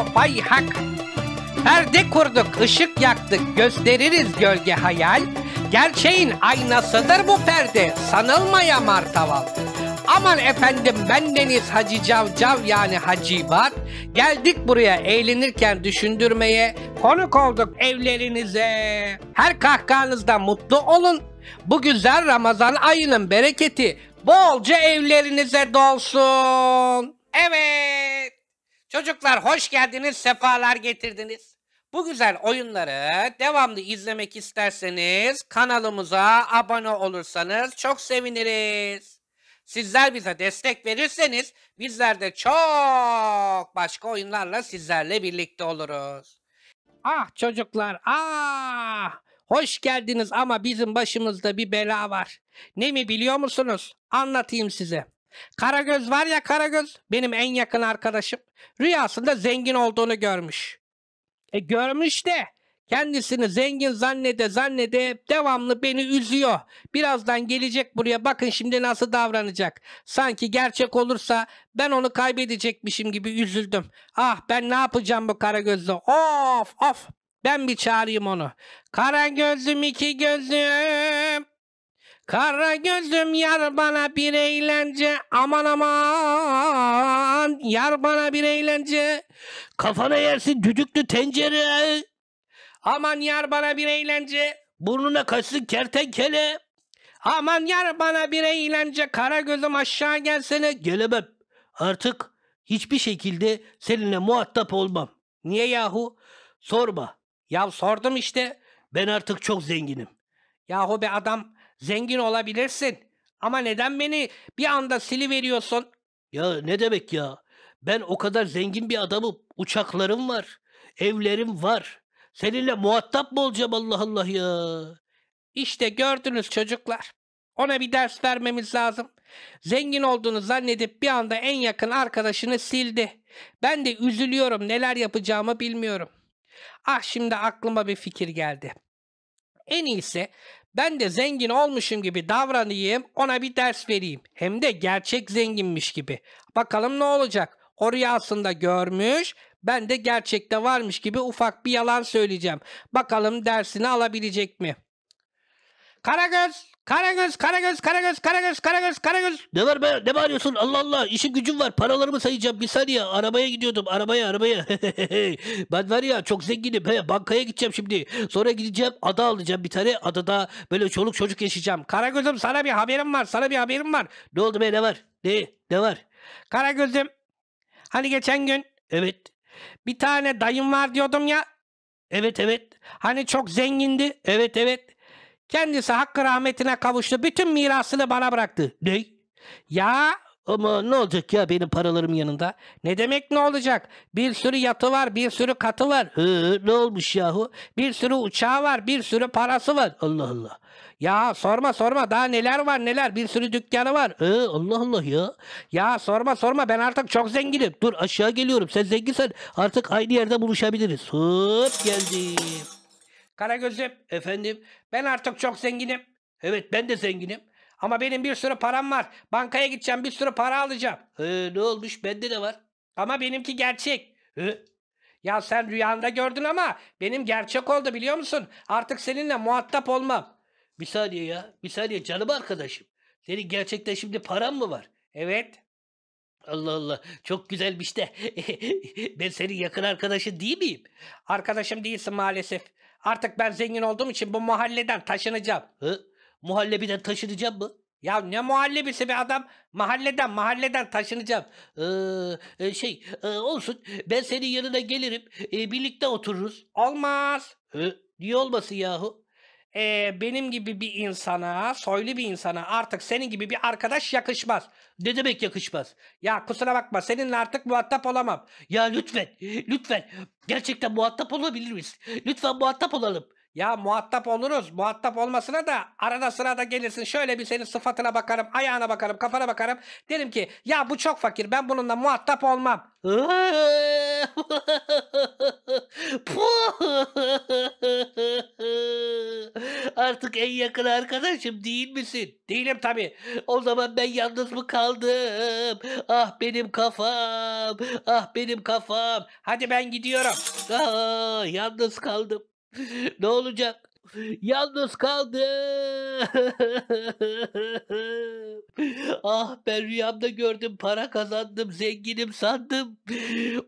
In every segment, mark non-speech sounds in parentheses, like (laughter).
Of ay hak. Perde kurduk, ışık yaktık, gösteririz gölge hayal. Gerçeğin aynasıdır bu perde, sanılmaya martaval. Aman efendim bendeniz Hacı Cavcav yani Hacivat. Geldik buraya eğlenirken düşündürmeye, konuk olduk evlerinize. Her kahkahanızda mutlu olun. Bu güzel Ramazan ayının bereketi bolca evlerinize dolsun. Evet. Çocuklar hoş geldiniz, sefalar getirdiniz. Bu güzel oyunları devamlı izlemek isterseniz kanalımıza abone olursanız çok seviniriz. Sizler bize destek verirseniz bizler de çok başka oyunlarla sizlerle birlikte oluruz. Ah çocuklar ah hoş geldiniz ama bizim başımızda bir bela var. Ne mi biliyor musunuz? Anlatayım size. Karagöz var ya Karagöz benim en yakın arkadaşım. Rüyasında zengin olduğunu görmüş. E görmüş de kendisini zengin zannede zannede devamlı beni üzüyor. Birazdan gelecek buraya bakın şimdi nasıl davranacak. Sanki gerçek olursa ben onu kaybedecekmişim gibi üzüldüm. Ah ben ne yapacağım bu kara gözlü? Of of ben bir çağırayım onu. Kara gözlüm iki gözlüm. Kara gözlüm yar bana bir eğlence aman aman. Yar bana bir eğlence. Kafana yersin düdüklü tencere. Aman yar bana bir eğlence. Burnuna kaçsın kertenkele. Aman yar bana bir eğlence. Kara gözüm aşağı gelsene. Gelemem. Artık hiçbir şekilde seninle muhatap olmam. Niye yahu? Sorma. Ya sordum işte. Ben artık çok zenginim. Yahu be adam Zengin olabilirsin. Ama neden beni bir anda siliveriyorsun? Ya ne demek ya? Ben o kadar zengin bir adamım. Uçaklarım var. Evlerim var. Seninle muhatap mı olacağım Allah Allah ya? İşte gördünüz çocuklar. Ona bir ders vermemiz lazım. Zengin olduğunu zannedip bir anda en yakın arkadaşını sildi. Ben de üzülüyorum neler yapacağımı bilmiyorum. Ah şimdi aklıma bir fikir geldi. En iyisi ben de zengin olmuşum gibi davranayım, ona bir ders vereyim. Hem de gerçek zenginmiş gibi. Bakalım ne olacak? O rüyasında görmüş, ben de gerçekte varmış gibi ufak bir yalan söyleyeceğim. Bakalım dersini alabilecek mi? Karagöz, Karagöz, Karagöz, Karagöz, Karagöz, Karagöz, Karagöz. Ne var be? Ne bağırıyorsun? Allah Allah. İşim gücüm var. Paralarımı sayacağım. Bir saniye. Arabaya gidiyordum. Arabaya, arabaya. (laughs) ben var ya çok zenginim. He, bankaya gideceğim şimdi. Sonra gideceğim. Ada alacağım bir tane. Adada böyle çoluk çocuk yaşayacağım. Karagöz'üm sana bir haberim var. Sana bir haberim var. Ne oldu be? Ne var? Ne? Ne var? Karagöz'üm. Hani geçen gün. Evet. Bir tane dayım var diyordum ya. Evet evet. Hani çok zengindi. Evet evet. Kendisi hakkı rahmetine kavuştu. Bütün mirasını bana bıraktı. Ne? Ya ama ne olacak ya benim paralarım yanında? Ne demek ne olacak? Bir sürü yatı var, bir sürü katı var. Hı, ne olmuş yahu? Bir sürü uçağı var, bir sürü parası var. Allah Allah. Ya sorma sorma daha neler var neler bir sürü dükkanı var. Ee, Allah Allah ya. Ya sorma sorma ben artık çok zenginim. Dur aşağı geliyorum sen zenginsen artık aynı yerde buluşabiliriz. Hop geldim. Karagöz'üm efendim ben artık çok zenginim. Evet ben de zenginim. Ama benim bir sürü param var. Bankaya gideceğim bir sürü para alacağım. Ee, ne olmuş bende de var. Ama benimki gerçek. Ee? Ya sen rüyanda gördün ama benim gerçek oldu biliyor musun? Artık seninle muhatap olmam. Bir saniye ya. Bir saniye canım arkadaşım. Senin gerçekten şimdi paran mı var? Evet. Allah Allah çok güzelmiş de (laughs) ben senin yakın arkadaşın değil miyim? Arkadaşım değilsin maalesef. Artık ben zengin olduğum için bu mahalleden taşınacağım. Hı? Muhallebiden taşınacağım mı? Ya ne muhallebisi be adam? Mahalleden mahalleden taşınacağım. Ee, şey e, olsun ben senin yanına gelirim e, birlikte otururuz. Olmaz. Hı? Niye olmasın yahu? Ee, benim gibi bir insana, soylu bir insana artık senin gibi bir arkadaş yakışmaz. Ne demek yakışmaz? Ya kusura bakma seninle artık muhatap olamam. Ya lütfen, lütfen gerçekten muhatap olabilir miyiz? Lütfen muhatap olalım. Ya muhatap oluruz. Muhatap olmasına da arada sırada gelirsin. Şöyle bir senin sıfatına bakarım, ayağına bakarım, kafana bakarım. Derim ki ya bu çok fakir. Ben bununla muhatap olmam. (laughs) artık en yakın arkadaşım değil misin? Değilim tabii. O zaman ben yalnız mı kaldım? Ah benim kafam, ah benim kafam. Hadi ben gidiyorum. Ah yalnız kaldım. (laughs) Ne olacak? Yalnız kaldım. (laughs) ah ben rüyamda gördüm para kazandım zenginim sandım.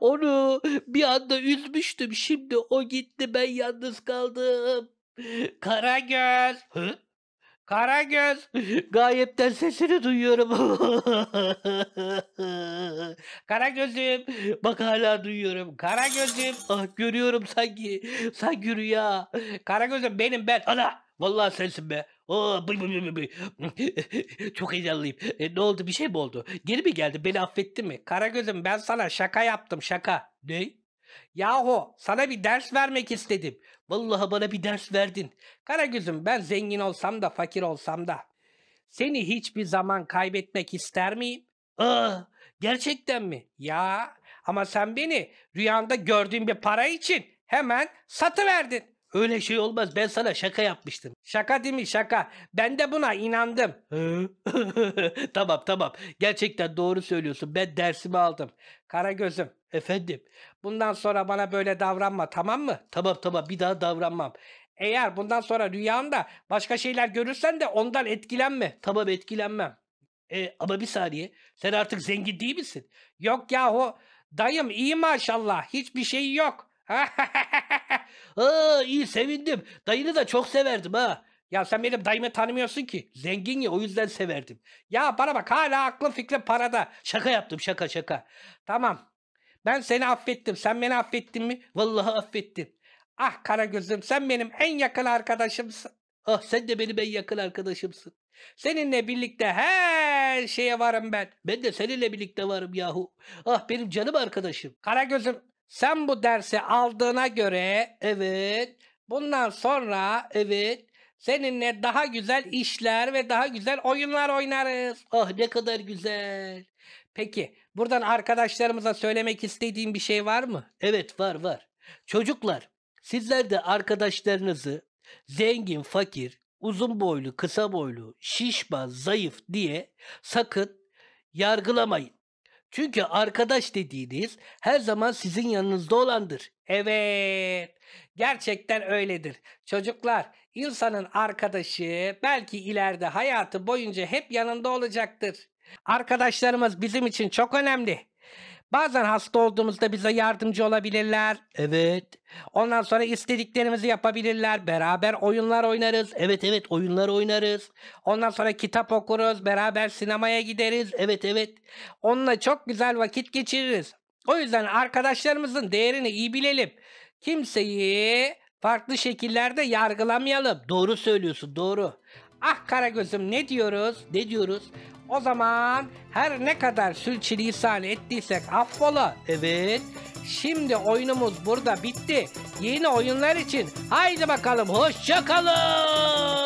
Onu bir anda üzmüştüm şimdi o gitti ben yalnız kaldım. Karagöz. Hı? Karagöz. Gayipten sesini duyuyorum. Karagöz'üm. Bak hala duyuyorum. Karagöz'üm. Ah görüyorum sanki. Sanki rüya. Karagöz'üm benim ben. Ana! Vallahi sensin be. Aa, bıy bıy bıy bıy. Çok heyecanlıyım. E, ne oldu? Bir şey mi oldu? Geri mi geldi? Beni affettin mi? Karagöz'üm ben sana şaka yaptım şaka. Ne? Yahu sana bir ders vermek istedim. Vallahi bana bir ders verdin. Karagöz'üm ben zengin olsam da fakir olsam da seni hiçbir zaman kaybetmek ister miyim? Aa, gerçekten mi? Ya ama sen beni rüyanda gördüğün bir para için hemen satıverdin. Öyle şey olmaz. Ben sana şaka yapmıştım. Şaka değil mi şaka? Ben de buna inandım. (laughs) Tamam tamam. Gerçekten doğru söylüyorsun. Ben dersimi aldım. Karagöz'üm Efendim. bundan sonra bana böyle davranma tamam mı? Tamam tamam bir daha davranmam. Eğer bundan sonra rüyanda başka şeyler görürsen de ondan etkilenme. Tamam etkilenmem. E, ama bir saniye. Sen artık zengin değil misin? Yok yahu dayım iyi maşallah hiçbir şey yok. (laughs) Aa iyi sevindim. Dayını da çok severdim ha. ya sen benim dayımı tanımıyorsun ki. Zengin ya o yüzden severdim. Ya bana bak hala aklın fikrin parada. Şaka yaptım şaka şaka. Tamam. Ben seni affettim. Sen beni affettin mi? Vallahi affettim. Ah Karagöz'üm sen benim en yakın arkadaşımsın. Ah sen de benim en yakın arkadaşımsın. Seninle birlikte her şeye varım ben. Ben de seninle birlikte varım yahu. Ah benim canım arkadaşım. Karagöz'üm sen bu dersi aldığına göre Evet, bundan sonra evet. seninle daha güzel işler ve daha güzel oyunlar oynarız. Ah ne kadar güzel. Peki buradan arkadaşlarımıza söylemek istediğin bir şey var mı? Evet var var. Çocuklar sizler de arkadaşlarınızı zengin, fakir, uzun boylu, kısa boylu, şişman, zayıf diye sakın yargılamayın. Çünkü arkadaş dediğiniz her zaman sizin yanınızda olandır. Evet. Gerçekten öyledir. Çocuklar, insanın arkadaşı belki ileride hayatı boyunca hep yanında olacaktır. Arkadaşlarımız bizim için çok önemli. Bazen hasta olduğumuzda bize yardımcı olabilirler. Evet, Ondan sonra istediklerimizi yapabilirler. Beraber oyunlar oynarız. evet evet oyunlar oynarız. Ondan sonra kitap okuruz. Beraber sinemaya gideriz. Evet evet. Onunla çok güzel vakit geçiririz. O yüzden arkadaşlarımızın değerini iyi bilelim. Kimseyi farklı şekillerde yargılamayalım. Doğru söylüyorsun doğru. Ah Karagöz'üm ne diyoruz? Ne diyoruz? O zaman her ne kadar sülçülisan ettiysek affola. Evet. Şimdi oyunumuz burada bitti. Yeni oyunlar için haydi bakalım hoşça kalın.